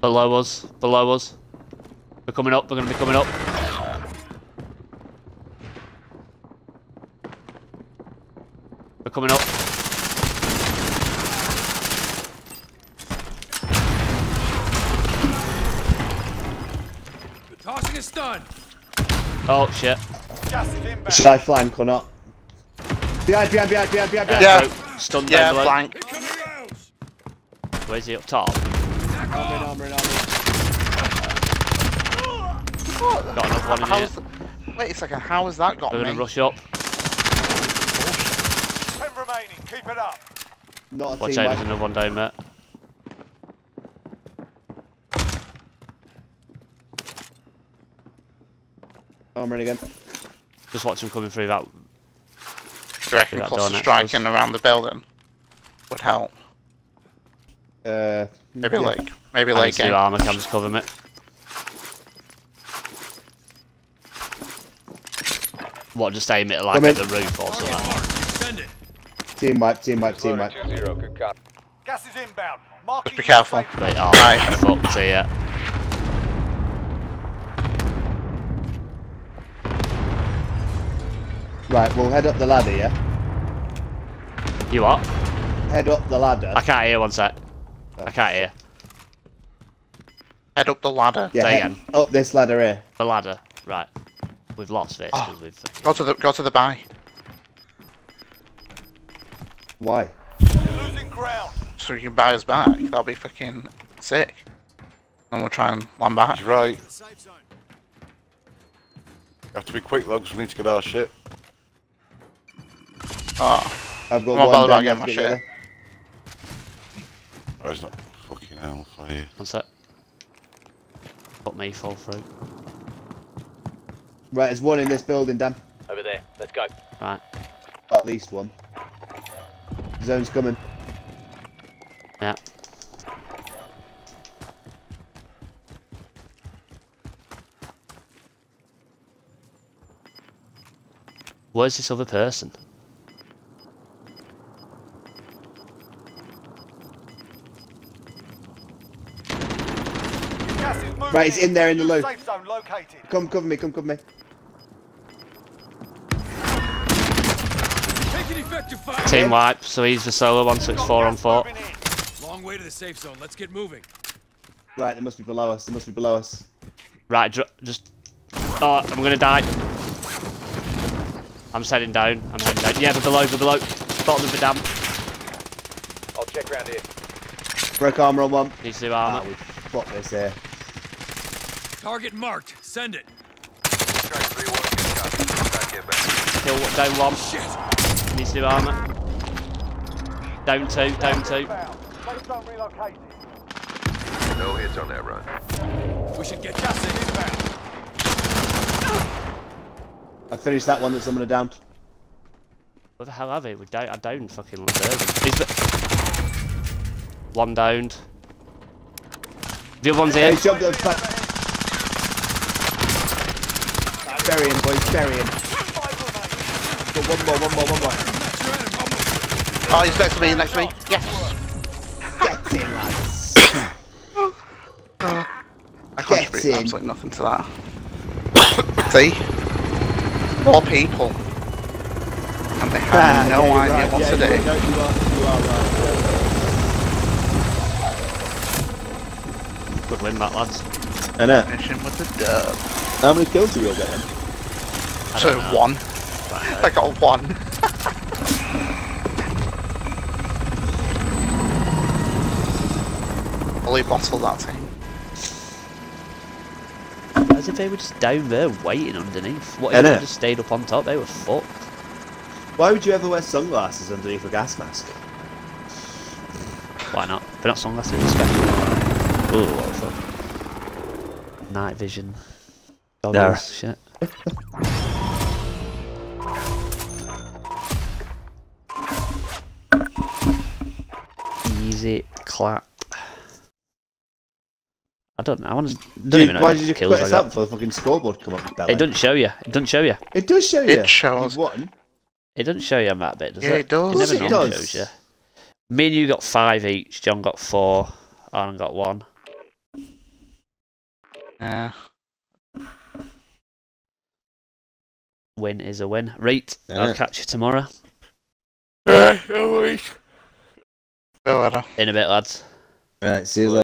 Below us. Below us. We're coming up. We're going to be coming up. We're coming up. Tossing a stun. Oh shit. Gas is inbound. Should I flank or not? Behind, behind, behind, behind, behind, behind. Yeah. So, stunned Yeah, down below. flank. Here come the rounds. Where's he up top? Armor in, armor Got another one in How here. is the- Wait a second, how has that got We're me? going to rush up. Ten remaining. Keep it up. in. Not a Watch team out, there's wipe. another one down there. Armor in again. Just watch him coming through that. Do you reckon that cluster striking around the building would help? Uh, Maybe yeah. like, maybe like. late two game. armor cams cover me. What, just aim it like Come at in. the roof or something? Send it. Team wipe, team wipe, team wipe. Gas is inbound. Marking Just be careful. safe Wait, oh, Right. fucked here. Right, we'll head up the ladder, yeah? You what? Head up the ladder. I can't hear, one sec. I can't hear. Head up the ladder. yeah, say head again. up this ladder here. The ladder. Right. We've lost this Oh. we've... Go to the go to the buy. Why? You're losing ground. So you can buy us back. That'll be fucking sick. And we'll try and land back. He's right. Safe. You have to be quick though, 'cause we need to get our shit. Oh, I've got I'm not one bothered about getting my shit. get Oh, it's not fucking hell fire. What's that? Put me fall through. Right, there's one in this building, Dan. Over there. Let's go. Right. At least one. Zone's coming. Yeah. Where's this other person? Gas is moving. Right, it's in there in the New loop. Safe zone located. Come, cover me, come, cover me. Taking effective fire. Team wipe, so he's the solo one, so it's four on four. Long way to the safe zone. Let's get moving. Right, they must be below us. They must be below us. Right, dr- just. Oh, I'm gonna die. I'm just heading down. I'm heading down. Yeah, they're below, they're below. Bottom of the dam. I'll check round here. Broke armor on one. Needs to do armor. Ah, we fucked this here. Target marked. Send it. Kill one- down one. Shit. Needs to do armor. Down two, down two. Inbound. Safe zone relocated. No hits on that run. We should get Gas is inbound. I finished that one that someone had downed. What the hell are they? We down, I downed fucking third. He's the- One downed. The other one's Hey, here. jumped up back. Bury him, boys, bury him. Got one more, one more, one more. Match your enemy. oh, he's next to me. Next to me. Yes. Get in, lads. I Get contribute in. absolutely nothing to that. See, more people, and they have no Yeah, idea right. what yeah, to you- do. No, you are, you are right. Good win, that lads. I know. Finishing with the dub. How many kills do we all get then? So know. one. I got one. Fully bottled that thing. As if they were just down there waiting underneath. What if they just stayed up on top? They were fucked. Why would you ever wear sunglasses underneath a gas mask? Why not? They're not sunglasses, they're special. Ooh, what the fuck. Night vision. Goggles, shit. Easy clap. I don't know. I want to. Don't Dude, even know why did you kills quit us up for the fucking scoreboard to come up belly? It doesn't show you. It doesn't show you. It does show you. It shows. You won. It doesn't show you on that bit, does Yeah, it? it does. It never it normally does. shows you. Me and you got five each. John got four. Aaron got one. Yeah. Win is a win. Right, I'll catch you tomorrow. See you later. In a bit, lads. Right, see you later.